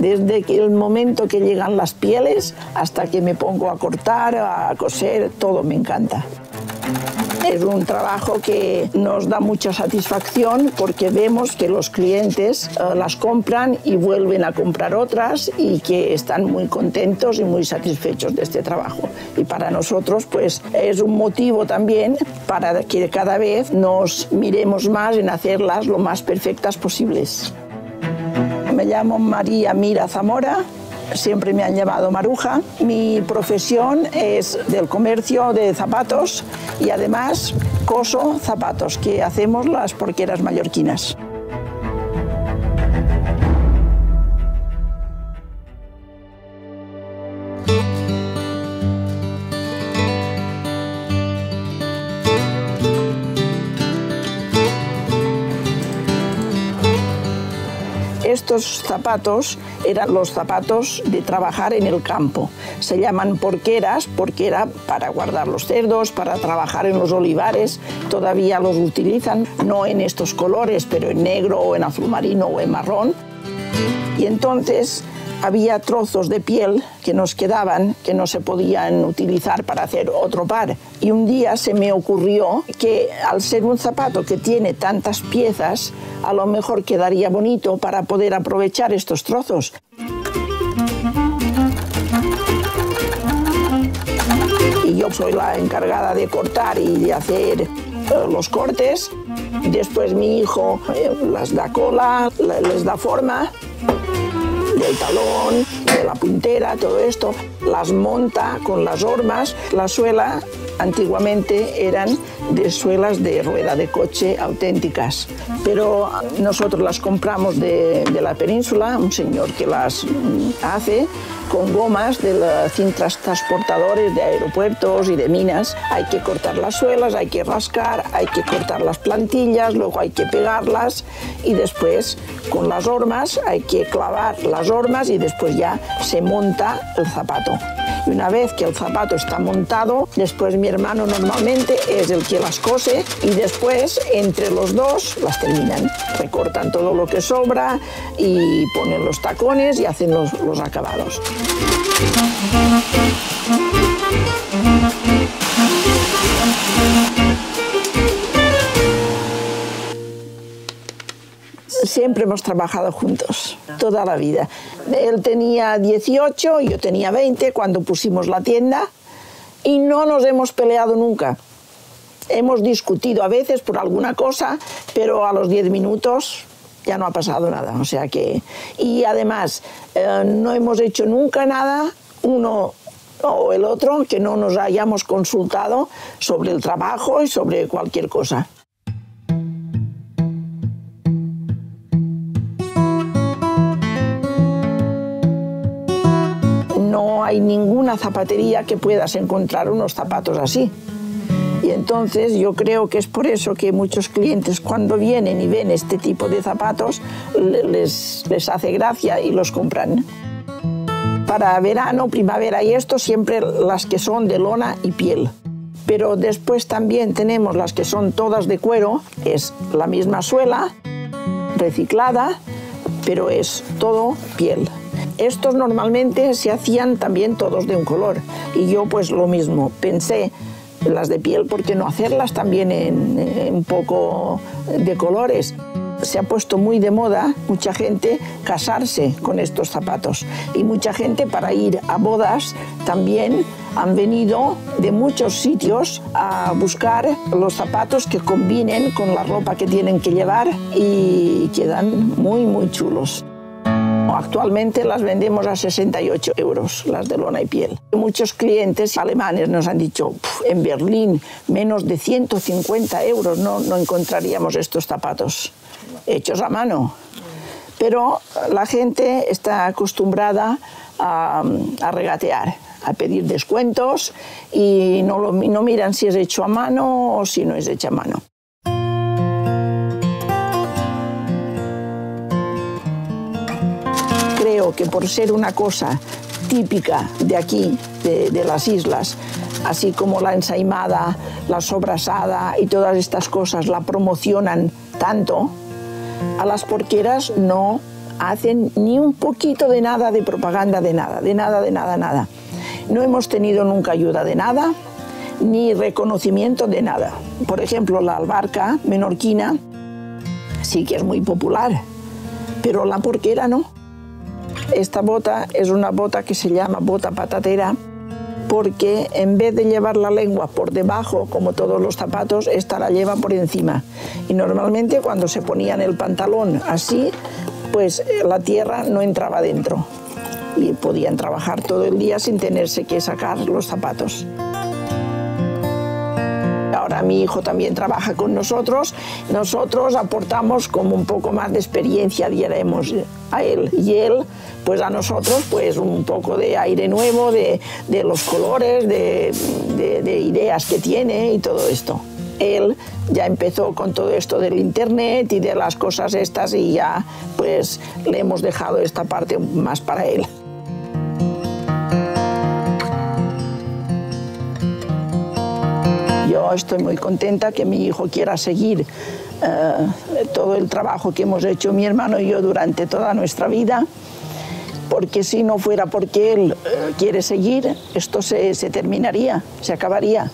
Desde el momento que llegan las pieles hasta que me pongo a cortar, a coser, todo me encanta. Es un trabajo que nos da mucha satisfacción porque vemos que los clientes eh, las compran y vuelven a comprar otras y que están muy contentos y muy satisfechos de este trabajo. Y para nosotros pues es un motivo también para que cada vez nos miremos más en hacerlas lo más perfectas posibles. Me llamo María Mira Zamora, siempre me han llamado Maruja. Mi profesión es del comercio de zapatos y además coso zapatos, que hacemos las porqueras mallorquinas. Estos zapatos eran los zapatos de trabajar en el campo. Se llaman porqueras porque era para guardar los cerdos, para trabajar en los olivares. Todavía los utilizan, no en estos colores, pero en negro o en azul marino o en marrón. Y entonces había trozos de piel que nos quedaban que no se podían utilizar para hacer otro par. Y un día se me ocurrió que al ser un zapato que tiene tantas piezas, a lo mejor quedaría bonito para poder aprovechar estos trozos. Y yo soy la encargada de cortar y de hacer eh, los cortes. Después mi hijo eh, las da cola, les da forma del talón, de la puntera, todo esto, las monta con las hormas. La suela antiguamente eran de suelas de rueda de coche auténticas, pero nosotros las compramos de, de la península, un señor que las hace con gomas de los cintas transportadores de aeropuertos y de minas. Hay que cortar las suelas, hay que rascar, hay que cortar las plantillas, luego hay que pegarlas y después con las hormas hay que clavar las y después ya se monta el zapato. Y una vez que el zapato está montado, después mi hermano normalmente es el que las cose y después entre los dos las terminan. Recortan todo lo que sobra y ponen los tacones y hacen los, los acabados. Siempre hemos trabajado juntos, toda la vida. Él tenía 18, yo tenía 20 cuando pusimos la tienda y no nos hemos peleado nunca. Hemos discutido a veces por alguna cosa, pero a los 10 minutos ya no ha pasado nada. O sea que, y además, eh, no hemos hecho nunca nada, uno o el otro, que no nos hayamos consultado sobre el trabajo y sobre cualquier cosa. No hay ninguna zapatería que puedas encontrar unos zapatos así. Y entonces yo creo que es por eso que muchos clientes cuando vienen y ven este tipo de zapatos les, les hace gracia y los compran. Para verano, primavera y esto siempre las que son de lona y piel. Pero después también tenemos las que son todas de cuero, es la misma suela, reciclada, pero es todo piel. Estos normalmente se hacían también todos de un color y yo pues lo mismo, pensé las de piel, ¿por qué no hacerlas también en, un poco de colores? Se ha puesto muy de moda mucha gente casarse con estos zapatos y mucha gente para ir a bodas también han venido de muchos sitios a buscar los zapatos que combinen con la ropa que tienen que llevar y quedan muy muy chulos. Actualmente las vendemos a 68 euros, las de lona y piel. Muchos clientes alemanes nos han dicho, en Berlín menos de 150 euros no, no encontraríamos estos zapatos hechos a mano. Pero la gente está acostumbrada a, regatear, a pedir descuentos y no, no miran si es hecho a mano o si no es hecho a mano. Creo que por ser una cosa típica de aquí, de, las islas, así como la ensaimada, la sobrasada y todas estas cosas la promocionan tanto, A las porqueras no hacen ni un poquito de nada de propaganda de nada, de nada, de nada, nada. No hemos tenido nunca ayuda de nada, ni reconocimiento de nada. Por ejemplo, la albarca menorquina sí que es muy popular, pero la porquera no. Esta bota es una bota que se llama bota patatera porque en vez de llevar la lengua por debajo, como todos los zapatos, esta la lleva por encima. Y normalmente cuando se ponían el pantalón así, pues eh, la tierra no entraba dentro y podían trabajar todo el día sin tenerse que sacar los zapatos. Mi hijo también trabaja con nosotros. Nosotros aportamos como un poco más de experiencia, diremos, a él. Y él, pues a nosotros, pues un poco de aire nuevo, de, los colores, de, de ideas que tiene y todo esto él ya empezó con todo esto del internet y de las cosas estas y ya pues le hemos dejado esta parte más para él. Estoy muy contenta que mi hijo quiera seguir eh, todo el trabajo que hemos hecho mi hermano y yo durante toda nuestra vida, porque si no fuera porque él eh, quiere seguir, esto se terminaría, se acabaría.